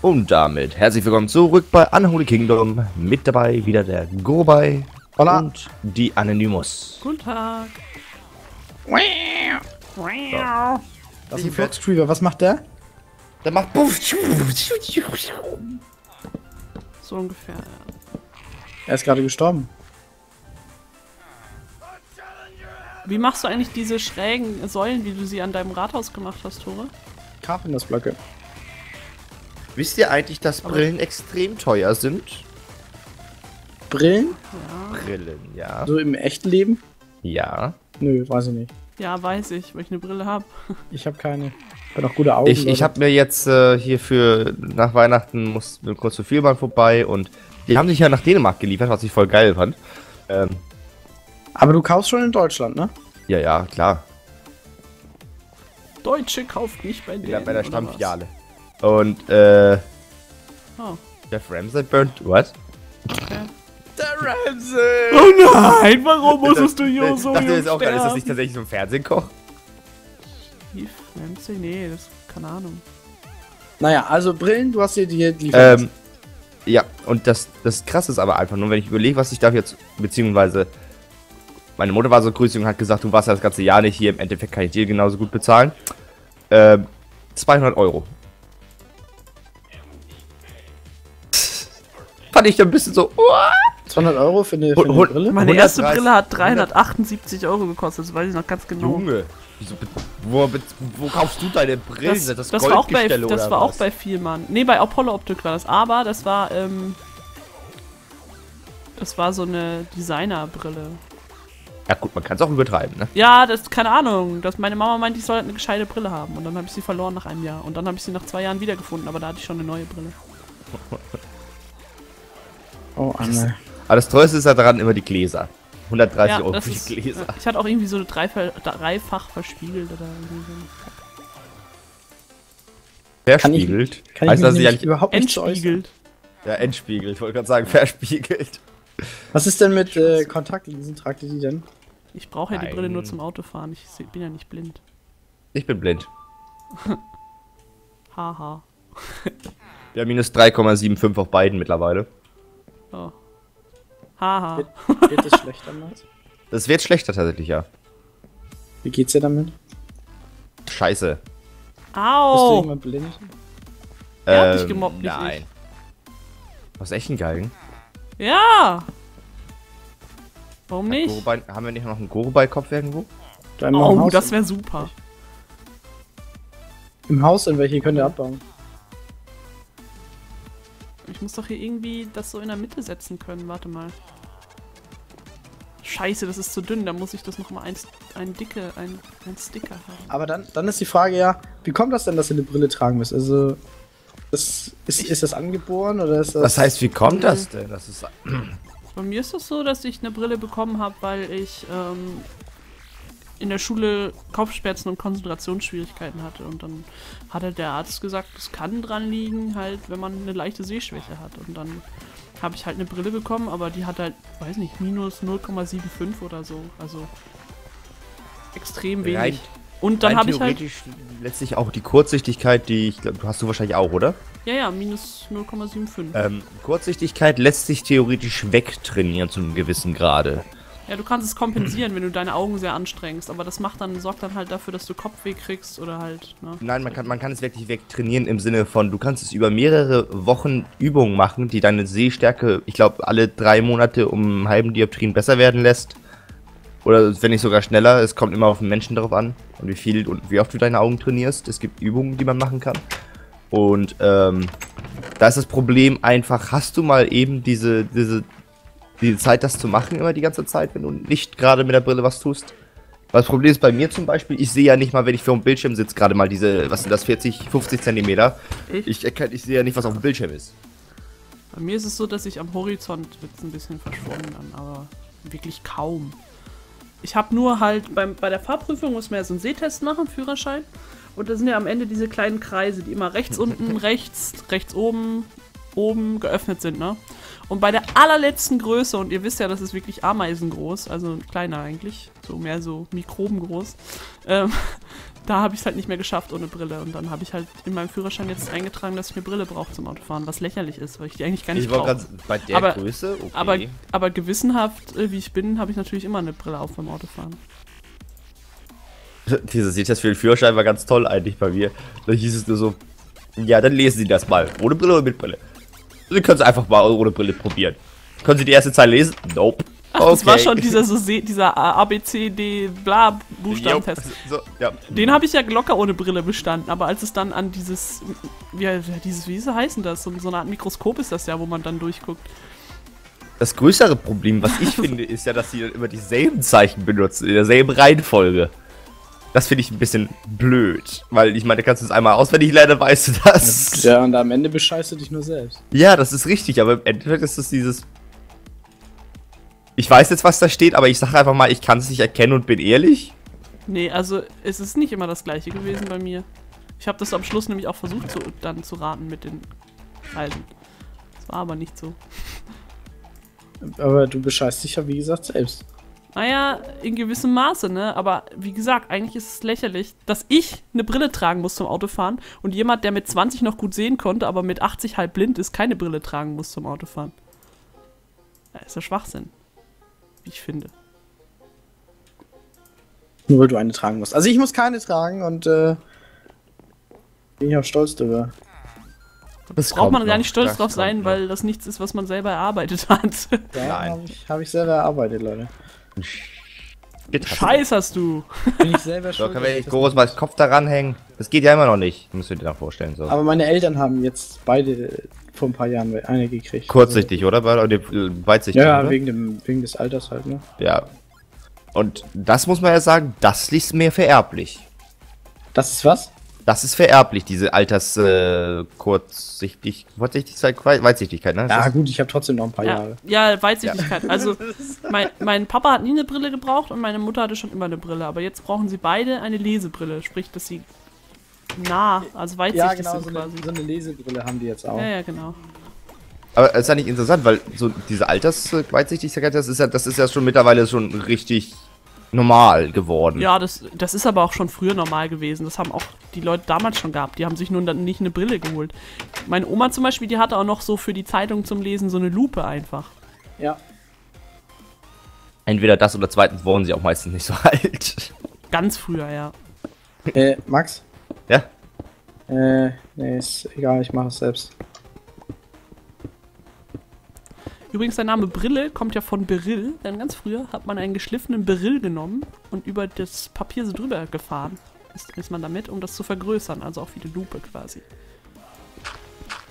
Und damit herzlich willkommen zurück bei Unholy Kingdom. Mit dabei wieder der Gobai Hola. und die Anonymous. Guten Tag. Das ist ein Fox Retriever. Was macht der? Der macht. So ungefähr. ja. Er ist gerade gestorben. Wie machst du eigentlich diese schrägen Säulen, wie du sie an deinem Rathaus gemacht hast, Tore? Carpentersblöcke. Wisst ihr eigentlich, dass Brillen extrem teuer sind? Brillen? Ja. Brillen, ja. So im echten Leben? Ja. Nö, weiß ich nicht. Ja, weiß ich, weil ich eine Brille habe. Ich habe keine. Ich bin auch gute Augen. Ich, ich habe mir jetzt äh, hier für nach Weihnachten muss kurz zu viel mal vorbei und die haben sich ja nach Dänemark geliefert, was ich voll geil fand. Ähm, Aber du kaufst schon in Deutschland, ne? ja, ja, klar. Deutsche kauft nicht bei denen. Ja, bei der oder Stammfiliale. Und, äh? Oh. Jeff Ramsey burnt. What? Okay. Der Ramsey! oh nein, warum musstest du hier ich so dachte jung jetzt auch gerade, ist das nicht tatsächlich so ein Fernsehkoch? Steve Ramsey? Nee, das keine Ahnung. Naja, also Brillen, du hast dir die geliefert. Ähm, ja, und das, das krasse ist aber einfach nur, wenn ich überlege, was ich dafür jetzt, beziehungsweise, meine Mutter war so grüßig und hat gesagt, du warst ja das ganze Jahr nicht hier, im Endeffekt kann ich dir genauso gut bezahlen. Ähm, 200 Euro. Fand ich dann ein bisschen so, what? 200 Euro für eine, für eine Brille? Meine 130 erste Brille hat 378 Euro gekostet, das weiß ich noch ganz genau. Junge. Wieso, wo, wo kaufst du deine Brillen? Das, das das, war auch bei, das war auch bei Vielmann. Nee, bei Apollo Optik war das. Aber das war, ähm, das war so eine Designerbrille. Ja gut, man kann es auch übertreiben, ne? Ja, das, keine Ahnung. Das, meine Mama meinte, ich soll halt eine gescheite Brille haben. Und dann habe ich sie verloren nach einem Jahr. Und dann habe ich sie nach zwei Jahren wiedergefunden, aber da hatte ich schon eine neue Brille. Oh, Anne. Aber das teuerste ist ja daran immer die Gläser. 130 ja, Euro für die ist, Gläser. Ich hatte auch irgendwie so eine dreifach, dreifach verspiegelt oder irgendwie so. Verspiegelt. Kann heißt ich nämlich eigentlich. überhaupt nicht. Entspiegelt. Ja, entspiegelt. Ich wollte gerade sagen, verspiegelt. Was ist denn mit äh, Kontaktlinsen? Tragt ihr die denn? Ich brauche ja die Nein. Brille nur zum Autofahren. Ich bin ja nicht blind. Ich bin blind. Haha. Wir haben minus 3,75 auf beiden mittlerweile. Oh. Haha. Wird, wird das schlechter, Max? Das wird schlechter tatsächlich, ja. Wie geht's dir damit? Bist Scheiße. du Au! irgendwann blind? Er hat dich Ähm, gemobbt, nicht Nein. Was echt ein Geigen? Ja! Warum nicht? Gorubai, haben wir nicht noch einen Gorubai-Kopf irgendwo? Da Oh, das wäre super. Im Haus, in welche könnt ihr abbauen? Ich muss doch hier irgendwie das so in der Mitte setzen können. Warte mal. Scheiße, das ist zu dünn. Da muss ich das nochmal ein, ein dicke, ein, ein Sticker haben. Aber dann, dann ist die Frage ja, wie kommt das denn, dass ihr eine Brille tragen müsst? Also, das, ist, ist das angeboren oder ist das... Was heißt, wie kommt das denn? Das ist. Bei mir ist das so, dass ich eine Brille bekommen habe, weil ich ähm, in der Schule Kopfschmerzen und Konzentrationsschwierigkeiten hatte. Und dann hat halt der Arzt gesagt, es kann dran liegen, halt, wenn man eine leichte Sehschwäche hat. Und dann habe ich halt eine Brille bekommen, aber die hat halt, weiß nicht, minus 0,75 oder so. Also extrem wenig. Rein- und dann habe ich halt, letztlich auch die Kurzsichtigkeit, die ich glaube, du hast du wahrscheinlich auch, oder? ja, ja, minus 0,75. Ähm, Kurzsichtigkeit lässt sich theoretisch wegtrainieren zu einem gewissen Grade. Ja, du kannst es kompensieren, wenn du deine Augen sehr anstrengst, aber das macht dann, sorgt dann halt dafür, dass du Kopfweh kriegst oder halt, ne? Nein, man kann, man kann es wirklich wegtrainieren im Sinne von, du kannst es über mehrere Wochen Übungen machen, die deine Sehstärke, ich glaube, alle drei Monate um einen halben Dioptrien besser werden lässt. Oder wenn nicht sogar schneller. Es kommt immer auf den Menschen darauf an und wie viel und wie oft du deine Augen trainierst. Es gibt Übungen, die man machen kann. Und ähm, da ist das Problem einfach, hast du mal eben diese, diese, diese Zeit, das zu machen, immer die ganze Zeit, wenn du nicht gerade mit der Brille was tust? Weil Das Problem ist bei mir zum Beispiel, ich sehe ja nicht mal, wenn ich vor dem Bildschirm sitze, gerade mal diese, was sind das, 40, 50 Zentimeter. Ich? Ich, erkenn, ich sehe ja nicht, was auf dem Bildschirm ist. Bei mir ist es so, dass ich am Horizont wird's ein bisschen verschwommen dann, aber wirklich kaum. Ich habe nur halt beim, bei der Fahrprüfung muss man ja so einen Sehtest machen, Führerschein. Und da sind ja am Ende diese kleinen Kreise, die immer rechts unten, rechts, rechts oben, oben geöffnet sind, ne? Und bei der allerletzten Größe, und ihr wisst ja, das ist wirklich ameisengroß, also kleiner eigentlich, so mehr so mikrobengroß, ähm, da habe ich es halt nicht mehr geschafft ohne Brille. Und dann habe ich halt in meinem Führerschein jetzt eingetragen, dass ich eine Brille brauche zum Autofahren, was lächerlich ist, weil ich die eigentlich gar nicht Ich war brauche. ganz bei der Aber- Größe, okay. Aber, aber gewissenhaft, äh, wie ich bin, habe ich natürlich immer eine Brille auf beim Autofahren. Dieser Sehtest für den Führerschein war ganz toll eigentlich bei mir. Da hieß es nur so, ja, dann lesen Sie das mal. Ohne Brille oder mit Brille? Sie können es einfach mal ohne Brille probieren. Können Sie die erste Zeile lesen? Nope. Ach, das war schon dieser, so Se- dieser A, B, C, D, bla Buchstabentest. So, ja. Den habe ich ja locker ohne Brille bestanden, aber als es dann an dieses, wie, ja, dieses, wie heißt denn das? So, so eine Art Mikroskop ist das ja, wo man dann durchguckt. Das größere Problem, was ich finde, ist ja, dass sie dann immer dieselben Zeichen benutzen, in derselben Reihenfolge. Das finde ich ein bisschen blöd. Weil ich meine, kannst du es einmal auswendig lernen, weißt du das. Ja, und am Ende bescheißt du dich nur selbst. Ja, das ist richtig, aber im Endeffekt ist es dieses. Ich weiß jetzt, was da steht, aber ich sage einfach mal, ich kann es nicht erkennen und bin ehrlich. Nee, also es ist nicht immer das gleiche gewesen bei mir. Ich habe das am Schluss nämlich auch versucht zu, dann zu raten mit den Kreisen. Das war aber nicht so. Aber du bescheißt dich ja, wie gesagt, selbst. Naja, in gewissem Maße, ne? Aber wie gesagt, eigentlich ist es lächerlich, dass ich eine Brille tragen muss zum Autofahren und jemand, der mit 20 noch gut sehen konnte, aber mit 80 halb blind ist, keine Brille tragen muss zum Autofahren. Das ist ja Schwachsinn. Wie ich finde. Nur weil du eine tragen musst. Also ich muss keine tragen und äh, bin ich auch stolz drüber. Das Braucht man gar nicht stolz das drauf sein, noch. weil das nichts ist, was man selber erarbeitet hat. Ja, Nein. habe ich, hab ich selber erarbeitet, Leute. Scheiß hast du. Bin ich selber So, schuld. können wir nicht groß mal den Kopf daran hängen? Das geht ja immer noch nicht. Müsst ihr dir dann vorstellen. So. Aber meine Eltern haben jetzt beide vor ein paar Jahren eine gekriegt. Kurzsichtig, oder? Bei oder äh, weitsichtig. Ja, oder? wegen, dem, wegen des Alters halt, ne? ja. Und das muss man ja sagen, das liegt mir vererblich. Das ist was? Das ist vererblich, diese Alters äh, kurzsichtig, Kurzsichtigkeit, Weitsichtigkeit, ne? Ja, gut, ich habe trotzdem noch ein paar Ja, Jahre. ja Weitsichtigkeit. Also, mein, mein Papa hat nie eine Brille gebraucht und meine Mutter hatte schon immer eine Brille. Aber jetzt brauchen sie beide eine Lesebrille. Sprich, dass sie nah, also weitsichtig Ja, genau, sind so eine, quasi. so eine Lesebrille haben die jetzt auch. Ja, ja, genau. Aber es ist ja nicht interessant, weil so diese Altersweitsichtigkeit, das ist ja, das ist ja schon mittlerweile schon richtig normal geworden. Ja, das, das ist aber auch schon früher normal gewesen. Das haben auch die Leute damals schon gehabt. Die haben sich nun dann nicht eine Brille geholt. Meine Oma zum Beispiel, die hatte auch noch so für die Zeitung zum Lesen so eine Lupe einfach. Ja. Entweder das oder zweitens wurden sie auch meistens nicht so alt. Ganz früher, ja. Äh, Max? Ja? Äh, nee, ist egal, ich mache es selbst. Übrigens, der Name Brille kommt ja von Beryl, denn ganz früher hat man einen geschliffenen Beryl genommen und über das Papier so drüber gefahren. Ist, ist man damit, um das zu vergrößern, also auch wie eine Lupe quasi.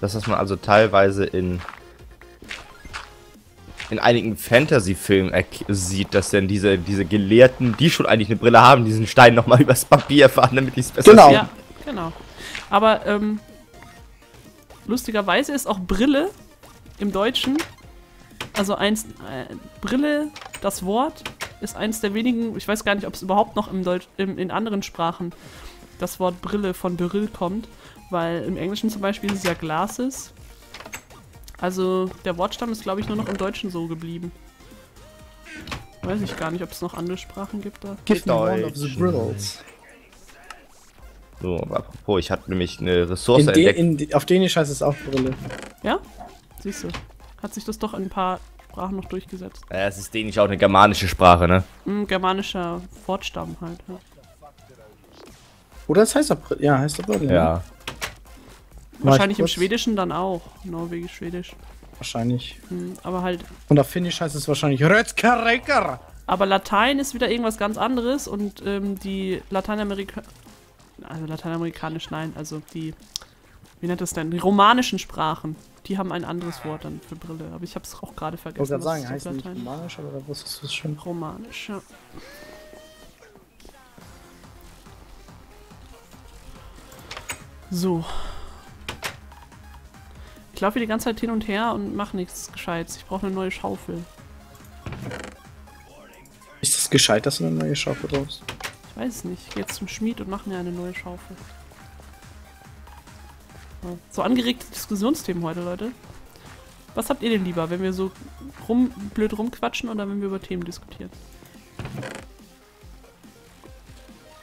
Das, was man also teilweise in in einigen Fantasy-Filmen sieht, dass dann diese, diese Gelehrten, die schon eigentlich eine Brille haben, diesen Stein nochmal übers Papier fahren, damit die es besser Genau. sehen. Ja, genau. Aber ähm, lustigerweise ist auch Brille im Deutschen, also eins, äh, Brille, das Wort, ist eins der wenigen, ich weiß gar nicht, ob es überhaupt noch im Deutsch, im, in anderen Sprachen das Wort Brille von Beryl kommt, weil im Englischen zum Beispiel ist es ja Glasses. Also der Wortstamm ist, glaube ich, nur noch im Deutschen so geblieben. Weiß ich gar nicht, ob es noch andere Sprachen gibt da. Give me one of the brills. So, aber apropos, ich hatte nämlich eine Ressource In de, entdeckt. in, auf Dänisch heißt es auch Brille. Ja? Siehst du. Hat sich das doch in ein paar Sprachen noch durchgesetzt. Äh, es ist Dänisch auch eine germanische Sprache, ne? Ein germanischer Wortstamm halt. Ja. Oder es heißt auch Brille. Ja, heißt auch Brille. ne? Ja. Wahrscheinlich im? Schwedischen dann auch. Norwegisch-Schwedisch. Wahrscheinlich. Hm, aber halt. Und auf Finnisch heißt es wahrscheinlich Rötskareker. Aber Latein ist wieder irgendwas ganz anderes und ähm, die Lateinamerika. Also lateinamerikanisch, nein. Also die. Wie nennt das denn? Die romanischen Sprachen. Die haben ein anderes Wort dann für Brille. Aber ich habe es auch gerade Ich vergessen. wollte gerade sagen, heißt nicht romanisch, aber da wusstest du es schon. Romanisch, ja. So. Ich laufe hier die ganze Zeit hin und her und mache nichts Gescheites. Ich brauche eine neue Schaufel. Ist das gescheit, dass du eine neue Schaufel brauchst? Ich weiß es nicht. Ich gehe jetzt zum Schmied und mache mir eine neue Schaufel. So, angeregte Diskussionsthemen heute, Leute. Was habt ihr denn lieber, wenn wir so rum, blöd rumquatschen oder wenn wir über Themen diskutieren?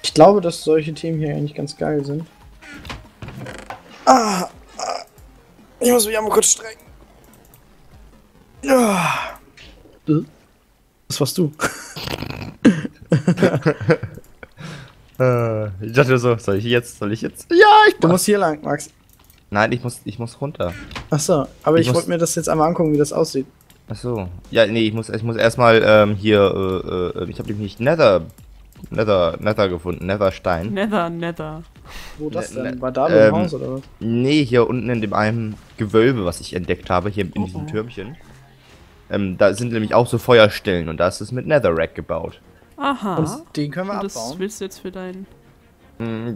Ich glaube, dass solche Themen hier eigentlich ganz geil sind. Ah, ah. ich muss mich einmal kurz strecken. Ja. Äh, Das warst du. Äh, ich dachte so, soll ich jetzt, soll ich jetzt? Ja, ich Du musst hier lang, Max. Nein, ich muss, ich muss runter. Achso, aber Ich ich, wollte mir das jetzt einmal angucken, wie das aussieht. Ach so. Ja, nee, ich muss, ich muss erstmal ähm, hier, äh, äh, ich habe nämlich Nether, Nether, Nether gefunden, Netherstein. Nether, Nether. Wo das Ne- denn? ne- Bei Dalu ähm, im Haus oder was? Nee, hier unten in dem einen Gewölbe, was ich entdeckt habe, hier in Oh, diesem oh. Türmchen. Ähm, da sind nämlich auch so Feuerstellen und da ist es mit Netherrack gebaut. Aha. Und den können wir Und das abbauen. willst du jetzt für deinen.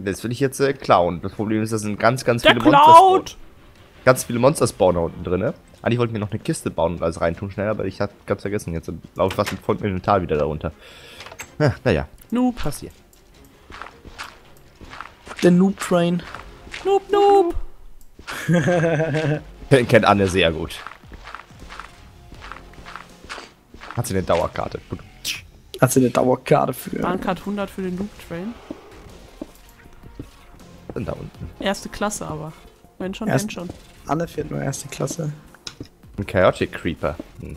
Das will ich jetzt äh, klauen. Das Problem ist, da sind ganz, ganz Der viele Monster. klaut! Ganz viele Monster-Spawner unten drin. Ne? Eigentlich wollten wir noch eine Kiste bauen und alles reintun schnell, aber ich hab ganz vergessen. Jetzt laufe ich fast mit vollem Inventar wieder darunter. Ja, naja, Noob. passiert. Der Noob Train. Noob, noob. Den kennt Anne sehr gut. Hat sie eine Dauerkarte. Hat sie eine Dauerkarte für. Bahncard 100 für den Noob Train. Und da unten. Erste Klasse aber. Wenn schon, Erst- wenn schon. Anne fährt nur erste Klasse. Ein Chaotic Creeper.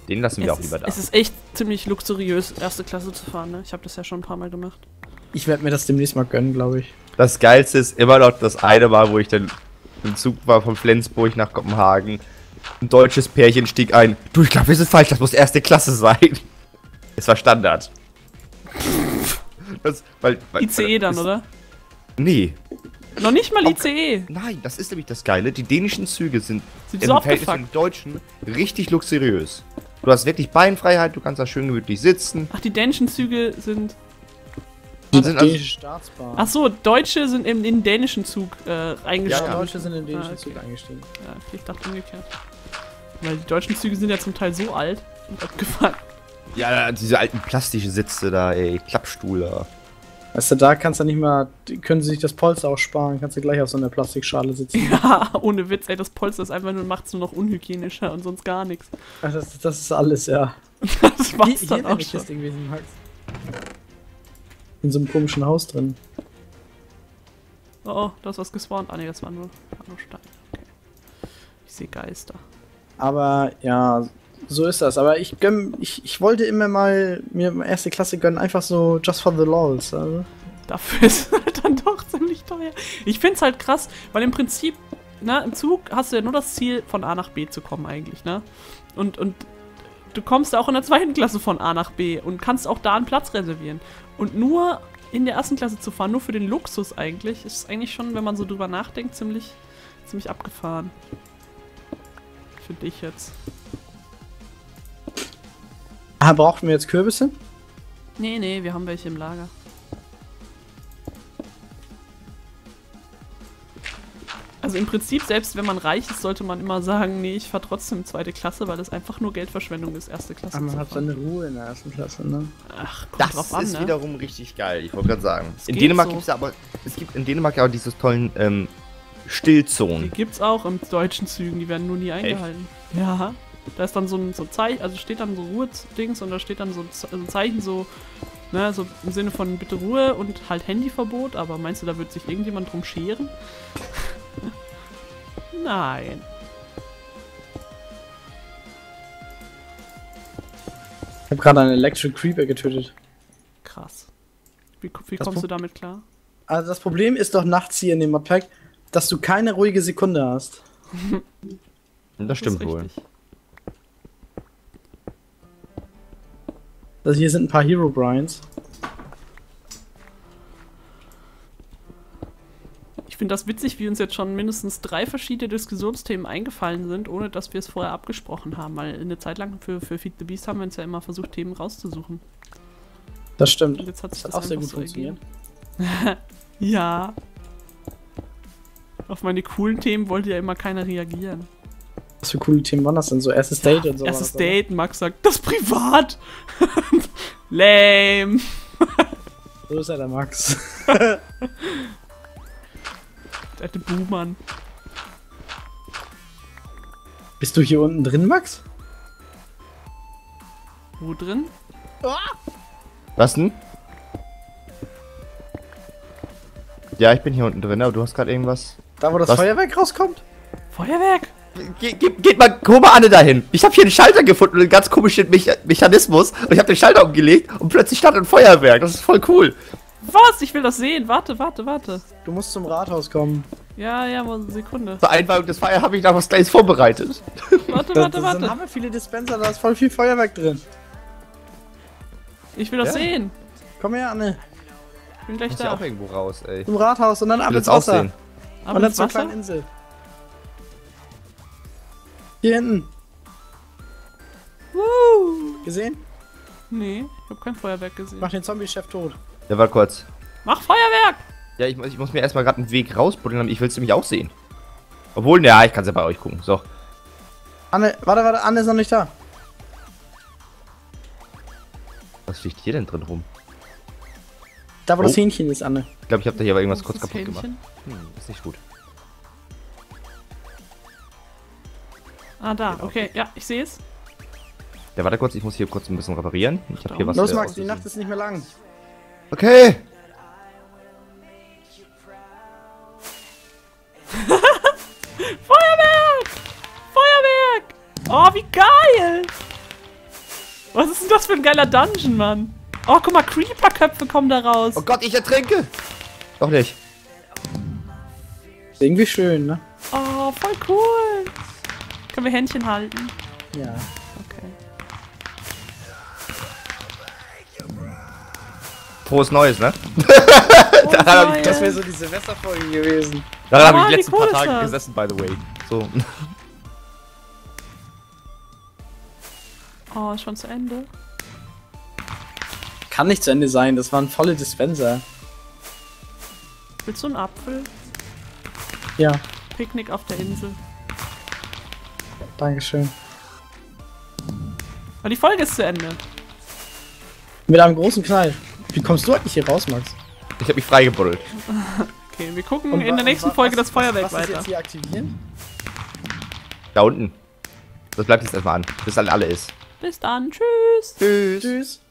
Den lassen wir Es auch lieber ist, da. es ist echt ziemlich luxuriös, erste Klasse zu fahren, ne? Ich habe das ja schon ein paar Mal gemacht. Ich werde mir das demnächst mal gönnen, glaube ich. Das Geilste ist immer noch das eine Mal, wo ich dann im Zug war von Flensburg nach Kopenhagen. Ein deutsches Pärchen stieg ein. Du, ich glaube, wir sind falsch, das muss erste Klasse sein. Es war Standard. Das, weil, weil, ICE E dann, ist- oder? Nee. Noch nicht mal ICE. Nein, das ist nämlich das Geile. Die dänischen Züge sind Sind im so Verhältnis zu den deutschen richtig luxuriös. Du hast wirklich Beinfreiheit, du kannst da schön gemütlich sitzen. Ach, die dänischen Züge sind. Die sind also, dänische Staatsbahn. Ach so, Deutsche sind im, in den dänischen Zug äh, ja, eingestiegen. Deutsche sind in den dänischen Ah, okay. Zug eingestiegen. Ja, ich dachte umgekehrt. Weil die deutschen Züge sind ja zum Teil so alt und abgefahren. ja, diese alten plastischen Sitze da, ey, Klappstuhl da. Weißt du, da kannst du nicht mal, können sie sich das Polster auch sparen, kannst du gleich auf so einer Plastikschale sitzen. Ja, ohne Witz, ey, das Polster ist einfach nur, macht's nur noch unhygienischer und sonst gar nichts. Ach, Das, das ist alles, ja. Das Hier, war's hier dann in auch schon. Kiste gewesen, Max. In so einem komischen Haus drin. Oh, oh, da ist was gespawnt. Ah, ne, das war nur, war nur Stein. Okay. Ich sehe Geister. Aber ja, so ist das. Aber ich gönn, ich, ich wollte immer mal mir erste Klasse gönnen, einfach so just for the lols. Also. Dafür ist es halt dann doch ziemlich teuer. Ich find's halt krass, weil im Prinzip, ne, im Zug hast du ja nur das Ziel, von A nach B zu kommen eigentlich, ne? Und, und du kommst auch in der zweiten Klasse von A nach B und kannst auch da einen Platz reservieren. Und nur in der ersten Klasse zu fahren, nur für den Luxus eigentlich, ist eigentlich schon, wenn man so drüber nachdenkt, ziemlich, ziemlich abgefahren. Für dich jetzt. Brauchten wir jetzt Kürbisse? Nee, nee, wir haben welche im Lager. Also im Prinzip, selbst wenn man reich ist, sollte man immer sagen, nee, ich fahre trotzdem zweite Klasse, weil das einfach nur Geldverschwendung ist, erste Klasse Ah, man zu hat seine Ruhe in der ersten Klasse, ne? Ach, kommt Das drauf an, ist ne? wiederum richtig geil, ich wollte gerade sagen. Es in Dänemark so. gibt es aber, es gibt in Dänemark ja auch diese tollen ähm, Die Stillzonen. gibt's auch im deutschen Zügen, die werden nur nie eingehalten. Ja. Da ist dann so ein so Zeichen, also steht dann so Ruhe-Dings und da steht dann so ein Ze- so ein Zeichen, so, ne, so im Sinne von bitte Ruhe und halt Handyverbot, aber meinst du, da wird sich irgendjemand drum scheren? Nein. Ich habe gerade einen Electric Creeper getötet. Krass. Wie, wie Das kommst Pro- du damit klar? Also das Problem ist doch nachts hier in dem Modpack, dass du keine ruhige Sekunde hast. Das stimmt ist wohl. richtig. Also hier sind ein paar Hero Brians. Ich finde das witzig, wie uns jetzt schon mindestens drei verschiedene Diskussionsthemen eingefallen sind, ohne dass wir es vorher abgesprochen haben. Weil eine Zeit lang für, für Feed the Beast haben wir uns ja immer versucht, Themen rauszusuchen. Das stimmt. Und jetzt hat sich Das das, hat auch sehr gut so funktioniert. Ja. Auf meine coolen Themen wollte ja immer keiner reagieren. Was für coole Themen waren das denn? So erstes Date und so. Erstes das, oder? Date, Max sagt, das privat. Lame. So ist ja der Max. Der alte Buhmann. Bist du hier unten drin, Max? Wo drin? Was denn? Ja, ich bin hier unten drin, aber du hast gerade irgendwas. Da, wo das Was? Feuerwerk rauskommt? Feuerwerk! Ge ge geht mal, hol mal Anne dahin. Ich habe hier einen Schalter gefunden und einen ganz komischen Mecha Mechanismus. Und ich habe den Schalter umgelegt und plötzlich startet ein Feuerwerk. Das ist voll cool. Was? Ich will das sehen. Warte, warte, warte. Du musst zum Rathaus kommen. Ja, ja, mal eine Sekunde. Zur Einweihung des Feuer habe ich noch was Kleines vorbereitet. Warte, Da, warte, da, dann warte. haben wir viele Dispenser, da ist voll viel Feuerwerk drin. Ich will das Ja. sehen. Komm her, Anne. Ich bin gleich Muss ja da. auch irgendwo raus, ey. Ich Zum Rathaus und dann ab ins Wasser. sehen. Aber und dann zur kleinen Insel. Hier hinten. Woo. Gesehen? Nee, ich habe kein Feuerwerk gesehen. Mach den Zombie-Chef tot. Ja, warte kurz. Mach Feuerwerk! Ja, ich muss, ich muss mir erstmal gerade einen Weg rausbuddeln, aber ich will es nämlich auch sehen. Obwohl, ja, ich kann es ja bei euch gucken. So. Anne, warte, warte, Anne ist noch nicht da. Was fliegt hier denn drin rum? Da, wo Oh. das Hähnchen ist, Anne. Ich glaube, ich habe da hier aber irgendwas kurz kaputt gemacht. Hähnchen? Hm, ist nicht gut. Ah, da, Genau. okay. Ja, ich sehe es. Ja, warte kurz, ich muss hier kurz ein bisschen reparieren. Ich habe hier was. Los, Max, die. Nacht ist nicht mehr lang. Okay. Feuerwerk! Feuerwerk! Oh, wie geil! Was ist denn das für ein geiler Dungeon, Mann? Oh, guck mal, Creeper-Köpfe kommen da raus. Oh Gott, ich ertrinke. Doch nicht. Irgendwie schön, ne? Oh, voll cool. Können wir Händchen halten? Ja. Okay. Frohes Neues, ne? Oh, hab ich- Das wäre so die Silvesterfolge gewesen. Daran habe Ah, ich die wie letzten cool paar Tage das? gesessen, by the way. So. Oh, schon zu Ende. Kann nicht zu Ende sein, das waren volle Dispenser. Willst du einen Apfel? Ja, Picknick auf der Insel. Dankeschön. Aber die Folge ist zu Ende. Mit einem großen Knall. Wie kommst du eigentlich hier raus, Max? Ich habe mich freigebuddelt. Okay, wir gucken Und in der nächsten Folge was- das Feuerwerk was ist weiter. jetzt hier aktivieren? Da unten. Das bleibt jetzt erstmal an, bis dann alle ist. Bis dann, tschüss. Tschüss. Tschüss.